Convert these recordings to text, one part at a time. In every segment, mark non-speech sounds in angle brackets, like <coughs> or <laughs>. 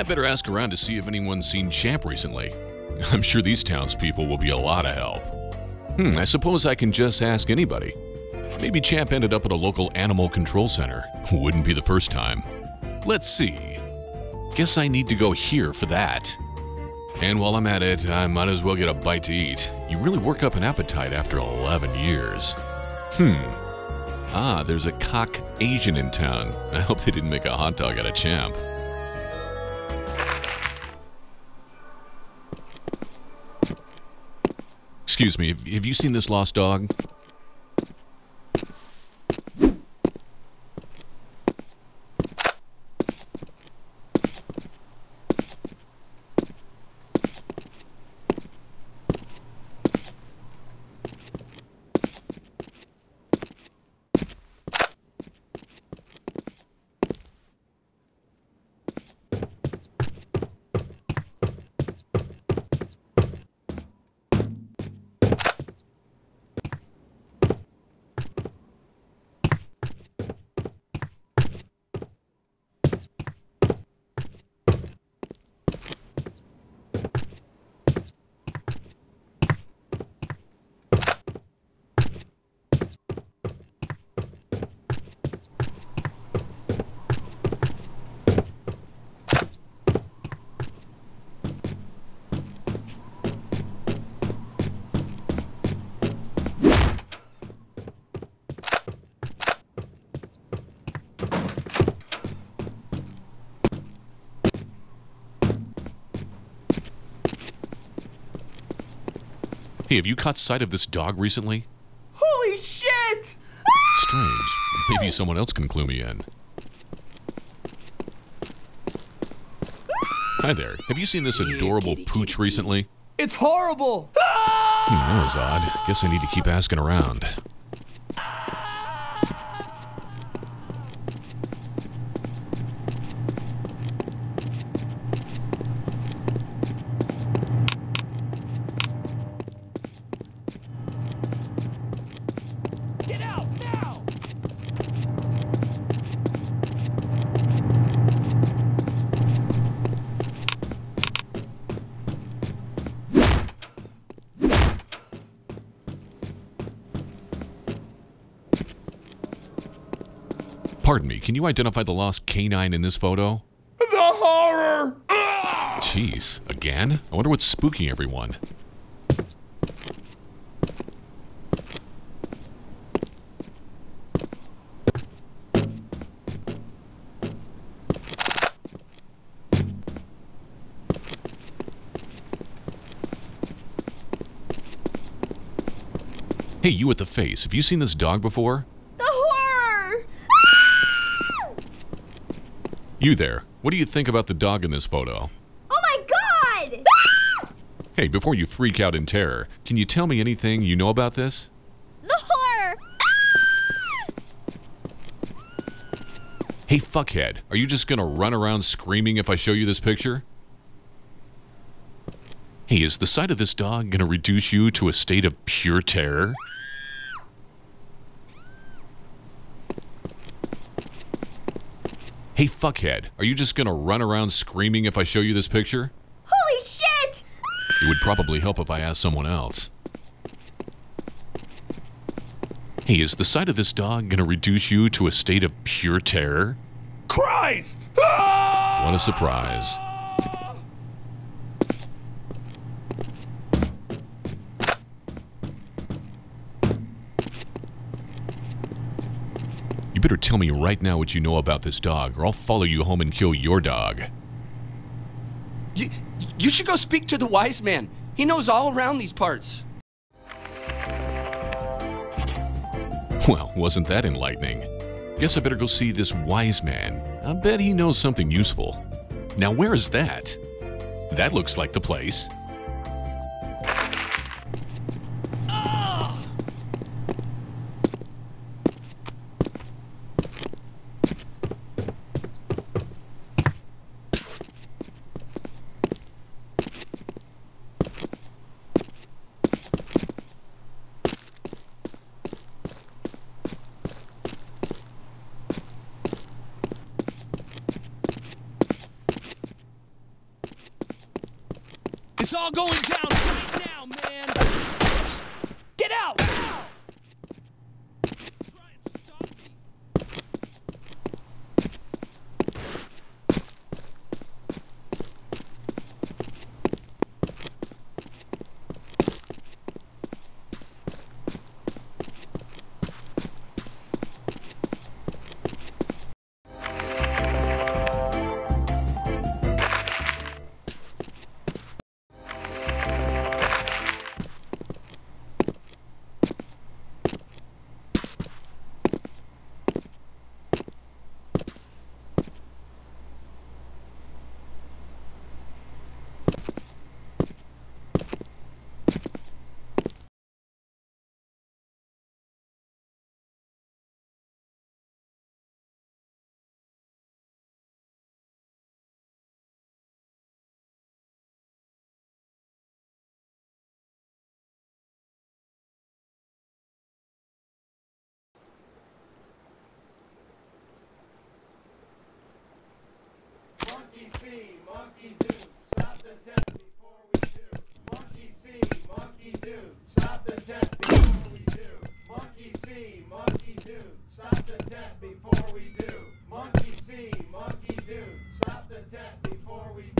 I better ask around to see if anyone's seen Champ recently. <laughs> I'm sure these townspeople will be a lot of help. Hmm, I suppose I can just ask anybody. Maybe Champ ended up at a local animal control center. <laughs> Wouldn't be the first time. Let's see. Guess I need to go here for that. And while I'm at it, I might as well get a bite to eat. You really work up an appetite after 11 years. Hmm. Ah, there's a cock Asian in town. I hope they didn't make a hot dog out of Champ. Excuse me, have you seen this lost dog? Hey, have you caught sight of this dog recently? Holy shit! Strange. Maybe someone else can clue me in. Hi there. Have you seen this adorable pooch recently? It's horrible! Hmm, that was odd. Guess I need to keep asking around. Pardon me, can you identify the lost canine in this photo? The horror! Ah! Jeez, again? I wonder what's spooking everyone. Hey, you at the face, have you seen this dog before? You there, what do you think about the dog in this photo? Oh my god! <laughs> Hey, before you freak out in terror, can you tell me anything you know about this? The horror! Hey, fuckhead, are you just gonna run around screaming if I show you this picture? Hey, is the sight of this dog gonna reduce you to a state of pure terror? Hey, fuckhead, are you just gonna run around screaming if I show you this picture? Holy shit! It would probably help if I asked someone else. Hey, is the sight of this dog gonna reduce you to a state of pure terror? Christ! What a surprise. You better tell me right now what you know about this dog, or I'll follow you home and kill your dog. You, you should go speak to the wise man. He knows all around these parts. Well, wasn't that enlightening? Guess I better go see this wise man. I bet he knows something useful. Now, where is that? That looks like the place. all going down. Monkey see, monkey do. Stop the test before we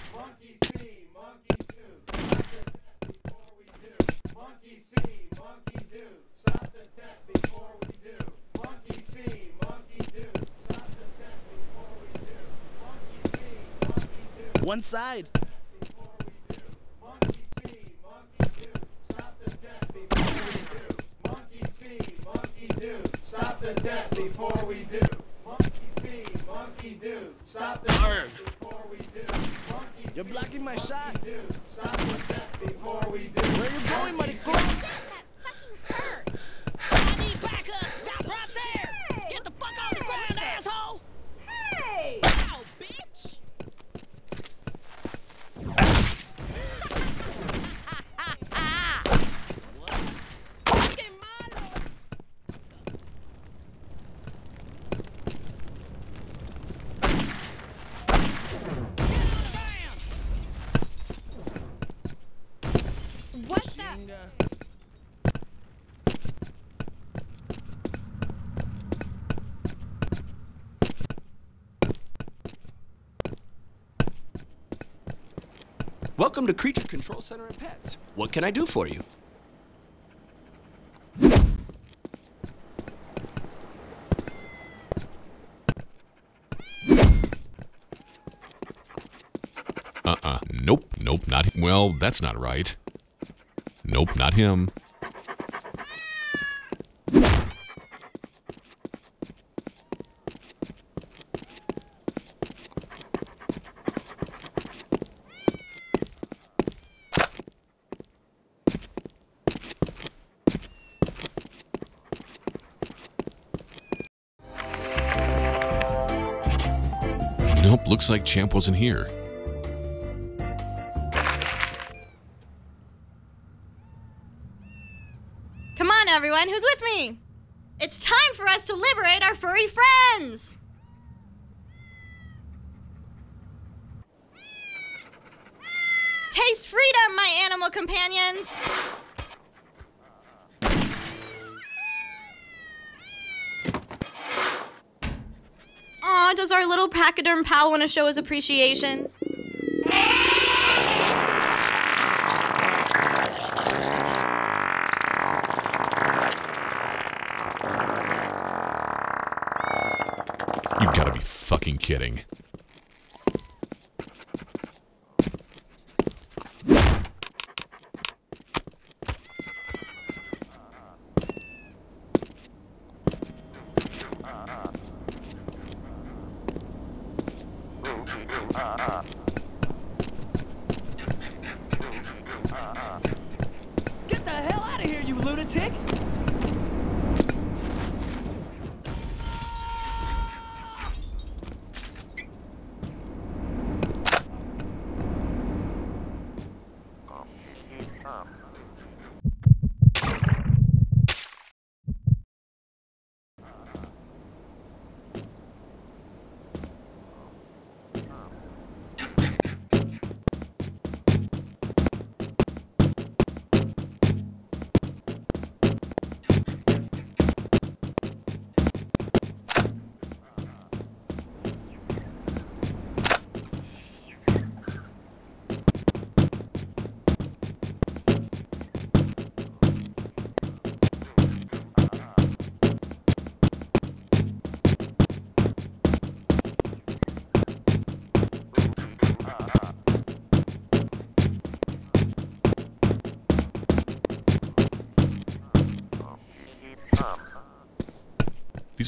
One side. Stop the death before we do. Monkey see, monkey do. Stop the death before we do. Monkey You're blocking my shot. Do. Welcome to Creature Control Center and Pets. What can I do for you? Uh-uh. Nope, nope, not him. Well, that's not right. Nope, not him. looks like Champ wasn't here. How does our little pachyderm pal want to show his appreciation? You've got to be fucking kidding.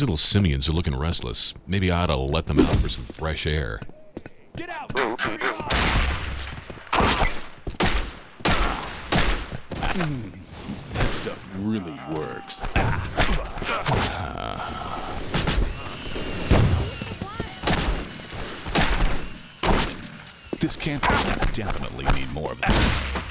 Little simians are looking restless. Maybe I ought to let them out for some fresh air. Get out! That stuff really works. This camp definitely need more of that.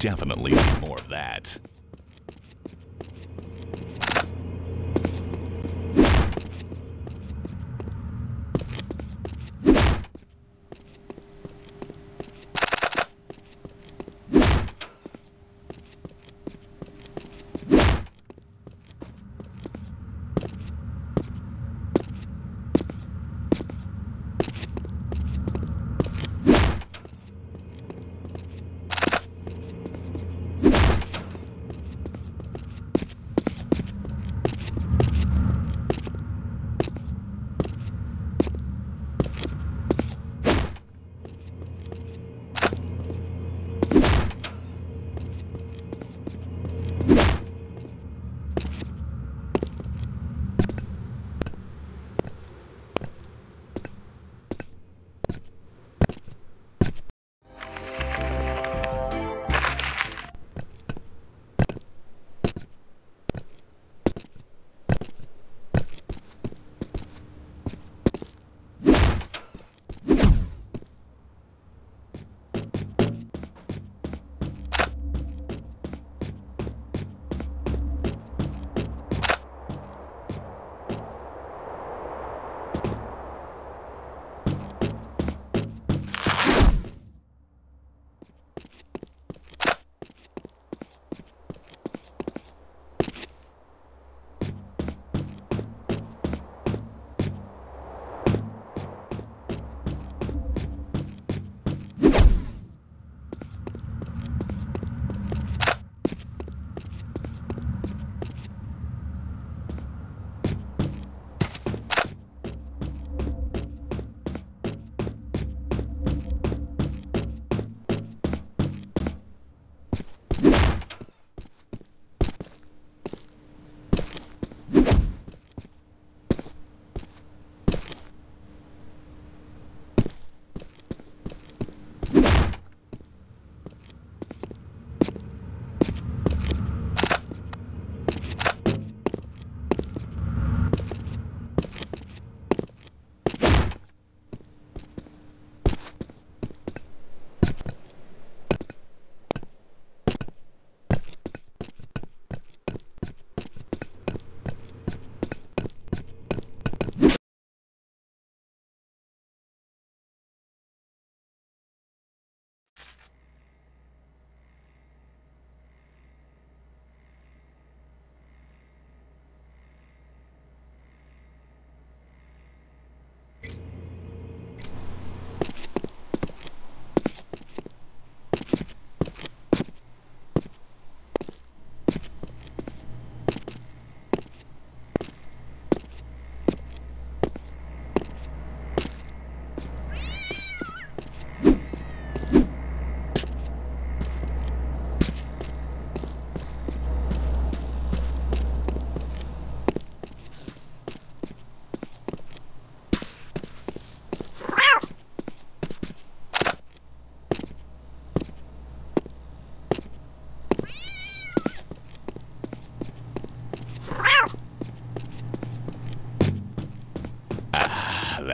Definitely need more of that.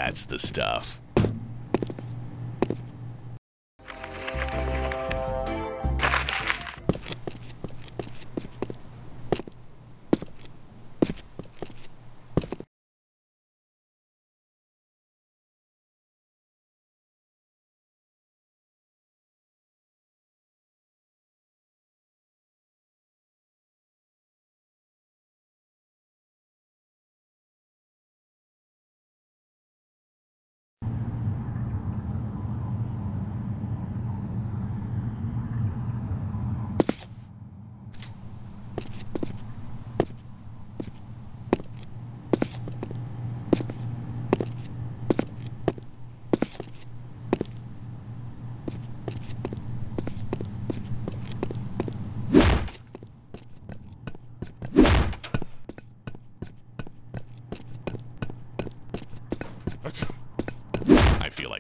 That's the stuff.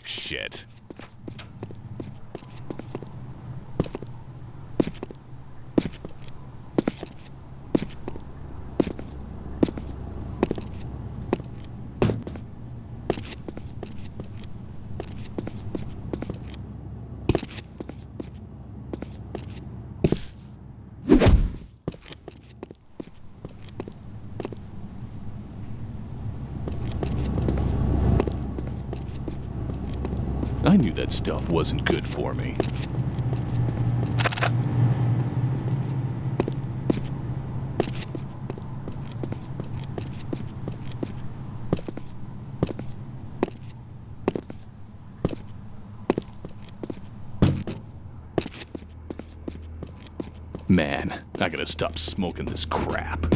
Shit. I knew that stuff wasn't good for me. Man, I gotta stop smoking this crap.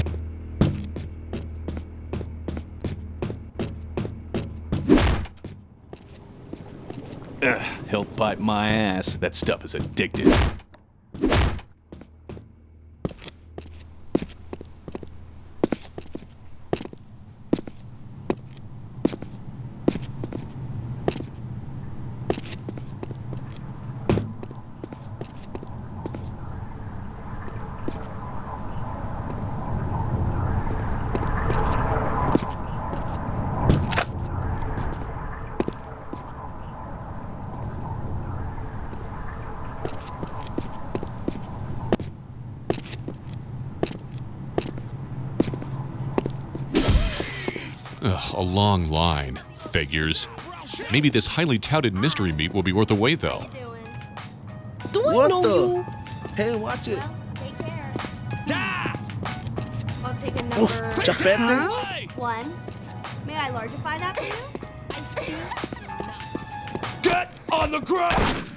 Help bite my ass. That stuff is addictive. Ugh, a long line. Figures. Maybe this highly touted mystery meat will be worth the wait, though. Do I What know the? you? Hey, watch it. Well, take care. Die! I'll take a Oof, number chapete. Hey! one. May I largify that for you? Get on the ground!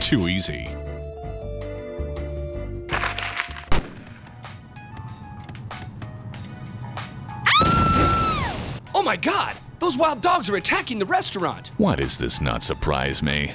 Too easy. My god! Those wild dogs are attacking the restaurant! Why does this not surprise me? Me!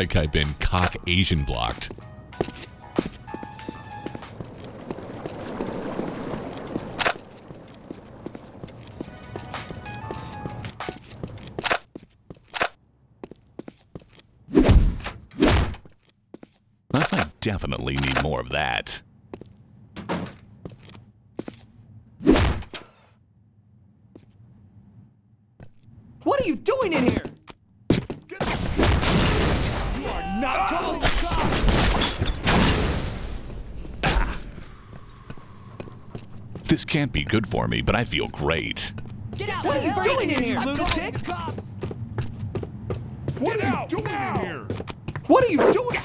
Like I've been cock Asian blocked. I definitely need more of that. What are you doing in here? You are not calling the! This can't be good for me, but I feel great. Get out! What are you doing in here, lunatic? the cops! What Get are you out doing now! in here? What are you doing?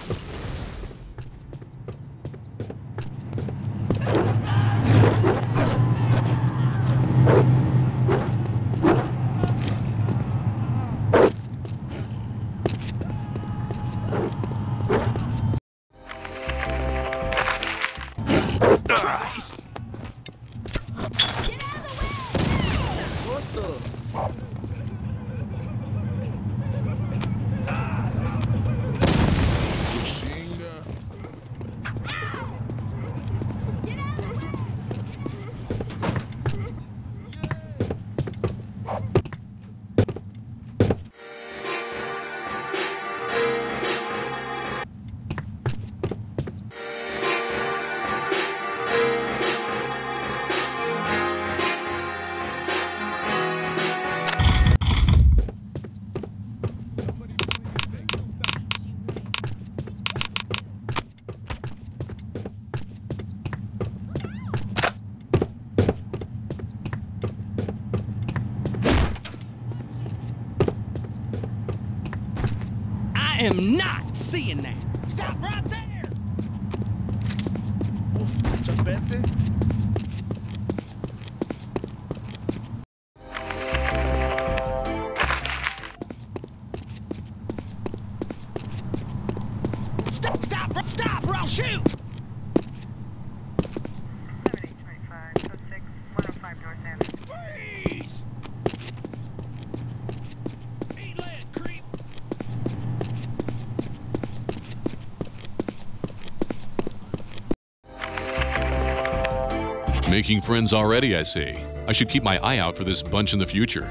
Making friends already, I see. I should keep my eye out for this bunch in the future.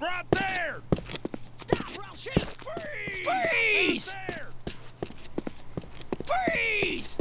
Right there! Stop, or I'll shoot. Freeze! Freeze! Freeze!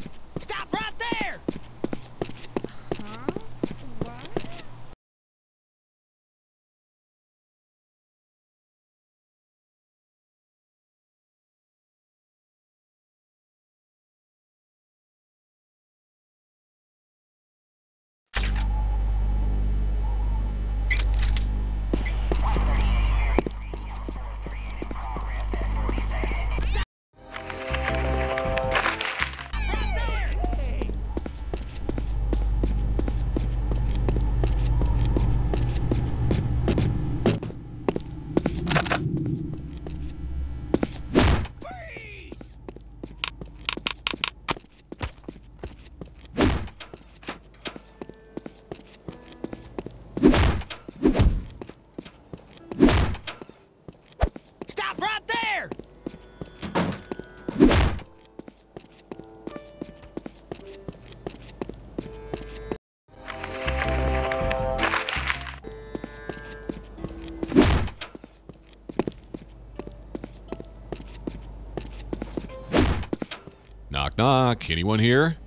Anyone here?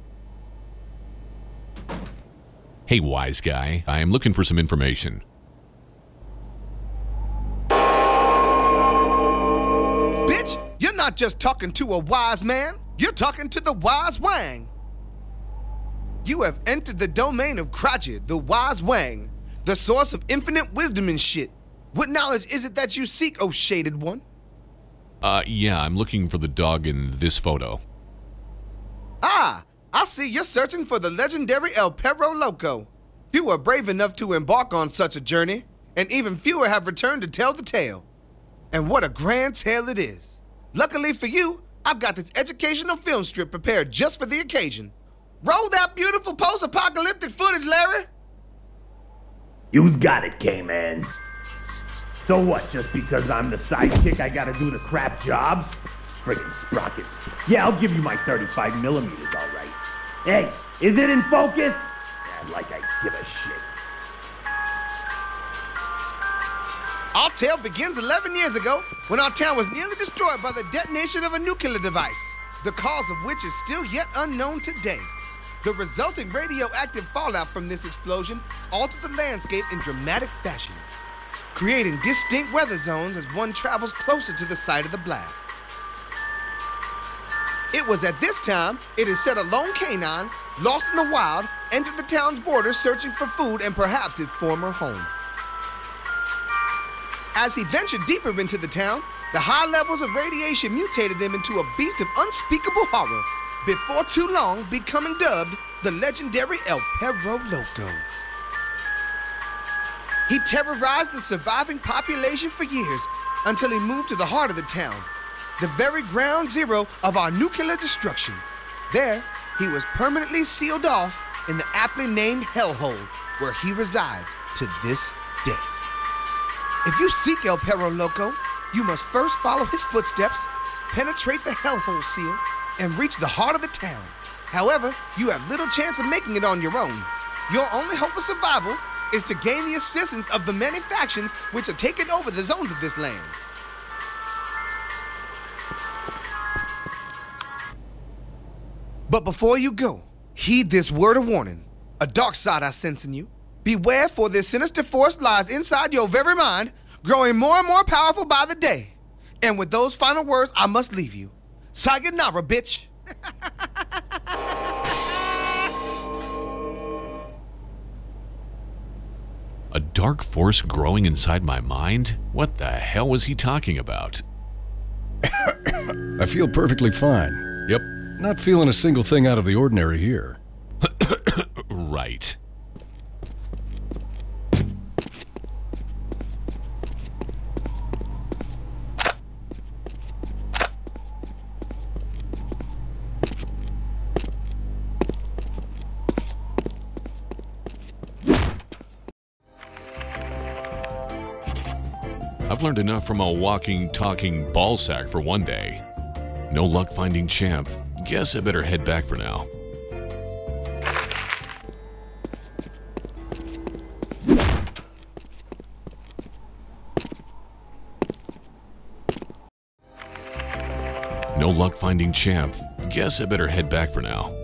Hey, wise guy. I am looking for some information. Bitch, you're not just talking to a wise man, you're talking to the wise Wang. You have entered the domain of Kraja, the wise Wang, the source of infinite wisdom and shit. What knowledge is it that you seek, oh shaded one? Uh, yeah, I'm looking for the dog in this photo. See you're searching for the legendary El Perro Loco. Few are brave enough to embark on such a journey, and even fewer have returned to tell the tale. And what a grand tale it is. Luckily for you, I've got this educational film strip prepared just for the occasion. Roll that beautiful post apocalyptic footage, Larry. You've got it, K-Man. So what, just because I'm the sidekick I gotta do the crap jobs? Friggin' sprockets. Yeah, I'll give you my 35 millimeters, alright. Hey, is it in focus? Yeah, like I give a shit. Our tale begins 11 years ago when our town was nearly destroyed by the detonation of a nuclear device, the cause of which is still yet unknown today. The resulting radioactive fallout from this explosion altered the landscape in dramatic fashion, creating distinct weather zones as one travels closer to the site of the blast. It was at this time, it is said a lone canine, lost in the wild, entered the town's borders searching for food and perhaps his former home. As he ventured deeper into the town, the high levels of radiation mutated them into a beast of unspeakable horror, before too long becoming dubbed the legendary El Perro Loco. He terrorized the surviving population for years until he moved to the heart of the town, the very ground zero of our nuclear destruction. There, he was permanently sealed off in the aptly named Hellhole, where he resides to this day. If you seek El Perro Loco, you must first follow his footsteps, penetrate the hellhole seal, and reach the heart of the town. However, you have little chance of making it on your own. Your only hope of survival is to gain the assistance of the many factions which have taken over the zones of this land. But before you go, heed this word of warning. A dark side I sense in you. Beware, for this sinister force lies inside your very mind, growing more and more powerful by the day. And with those final words, I must leave you. Sayonara, bitch. <laughs> A dark force growing inside my mind? What the hell was he talking about? <coughs> I feel perfectly fine. Yep. Not feeling a single thing out of the ordinary here. <coughs> right. I've learned enough from a walking, talking ball sack for one day. No luck finding Champ. Guess I better head back for now. No luck finding Champ. Guess I better head back for now.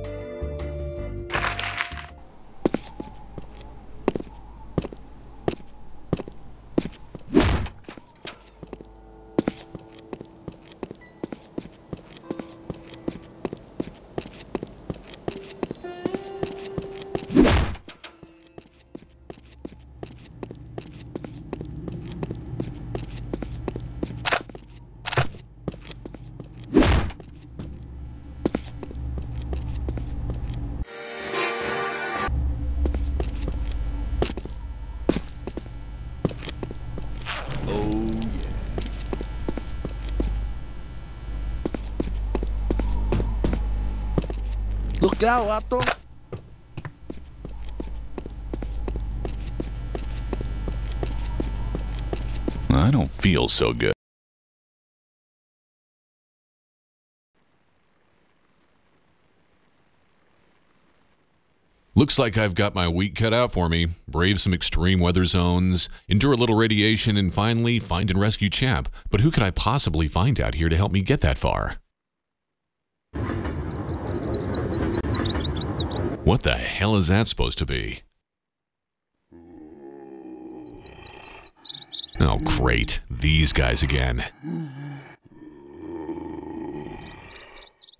Out, Otto. I don't feel so good. Looks like I've got my week cut out for me. Brave some extreme weather zones, endure a little radiation, and finally find and rescue Champ. But who could I possibly find out here to help me get that far? What the hell is that supposed to be? Oh, great. These guys again.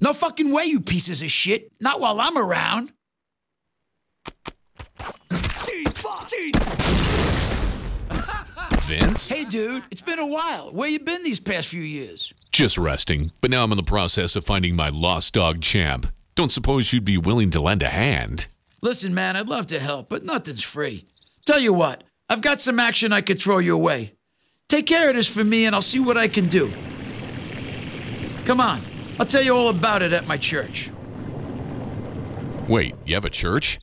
No fucking way, you pieces of shit. Not while I'm around. Vince? Hey, dude, it's been a while. Where you been these past few years? Just resting, but now I'm in the process of finding my lost dog Champ. Don't suppose you'd be willing to lend a hand? Listen, man, I'd love to help, but nothing's free. Tell you what, I've got some action I could throw your way. Take care of this for me, and I'll see what I can do. Come on, I'll tell you all about it at my church. Wait, you have a church?